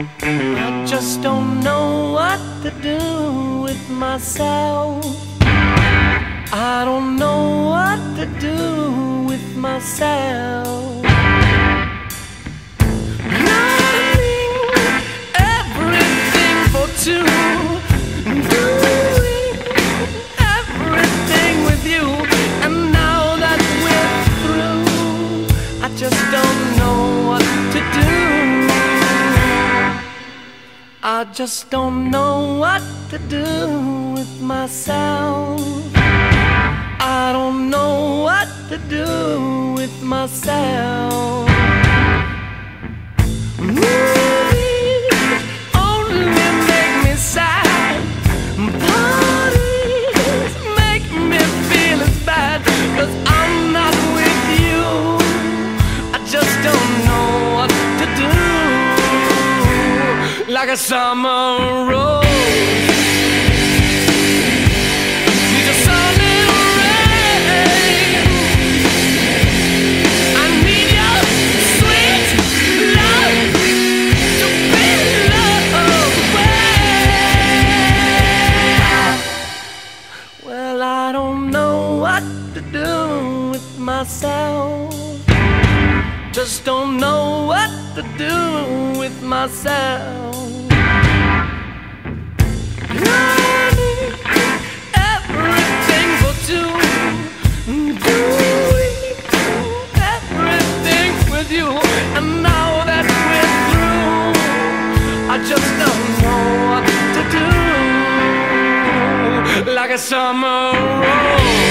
I just don't know what to do with myself. I don't know what to do with myself. I just don't know what to do with myself. I don't know what to do with myself. Like a summer rose. I don't know what to do with myself. Just don't know what to do with myself. For two, everything with you, and now that we're through, I just don't know what to do. Like a summer rose.